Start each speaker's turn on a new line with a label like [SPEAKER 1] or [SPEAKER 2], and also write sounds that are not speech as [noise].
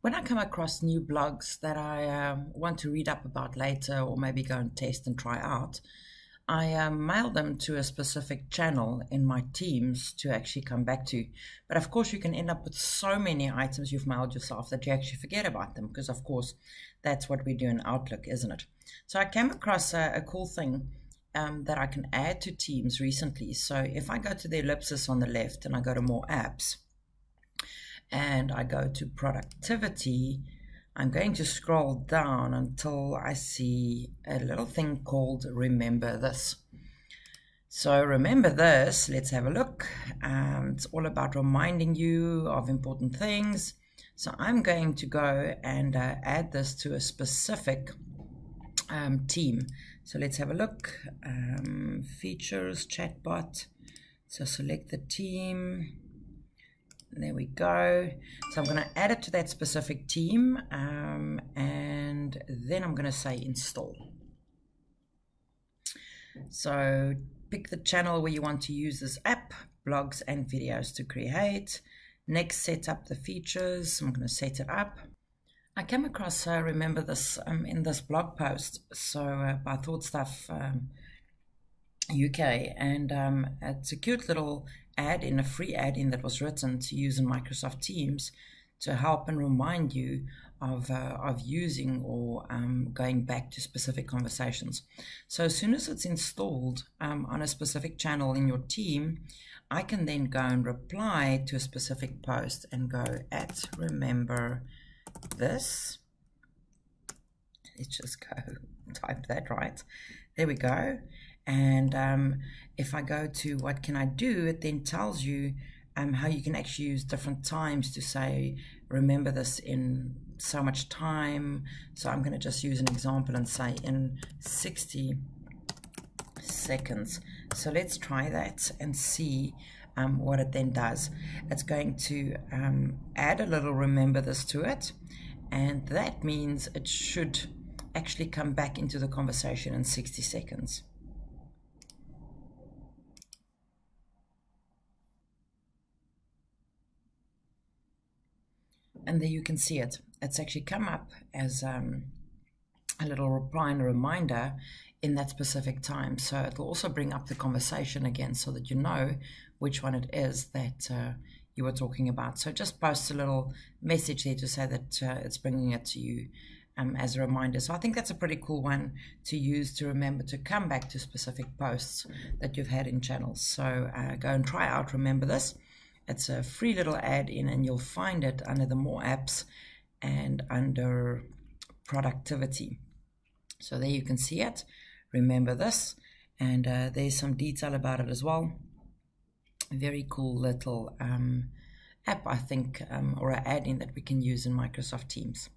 [SPEAKER 1] when I come across new blogs that I um, want to read up about later or maybe go and test and try out, I um, mail them to a specific channel in my teams to actually come back to. But of course, you can end up with so many items you've mailed yourself that you actually forget about them because, of course, that's what we do in Outlook, isn't it? So I came across a, a cool thing um, that I can add to Teams recently. So if I go to the ellipsis on the left and I go to more apps and I go to productivity, I'm going to scroll down until I see a little thing called Remember This. So remember this, let's have a look. Um, it's all about reminding you of important things. So I'm going to go and uh, add this to a specific um, team. So let's have a look. Um, features, chatbot. So select the team. There we go. So I'm going to add it to that specific team um, and then I'm going to say install. So pick the channel where you want to use this app, blogs and videos to create. Next, set up the features. I'm going to set it up. I came across, uh, remember this um, in this blog post, so uh, by Thought Stuff um, UK, and um, it's a cute little add-in a free add-in that was written to use in Microsoft Teams to help and remind you of, uh, of using or um, going back to specific conversations. So as soon as it's installed um, on a specific channel in your team, I can then go and reply to a specific post and go at remember this. Let's just go [laughs] type that right. There we go. And um, if I go to what can I do, it then tells you um, how you can actually use different times to say, remember this in so much time. So I'm going to just use an example and say in 60 seconds. So let's try that and see um, what it then does. It's going to um, add a little remember this to it. And that means it should actually come back into the conversation in 60 seconds. And there you can see it. It's actually come up as um, a little reply and a reminder in that specific time. So it'll also bring up the conversation again so that you know which one it is that uh, you were talking about. So just post a little message there to say that uh, it's bringing it to you um, as a reminder. So I think that's a pretty cool one to use to remember to come back to specific posts that you've had in channels. So uh, go and try out Remember This. It's a free little add-in and you'll find it under the more apps and under productivity. So there you can see it. Remember this. And uh, there's some detail about it as well. Very cool little um, app, I think, um, or an add-in that we can use in Microsoft Teams.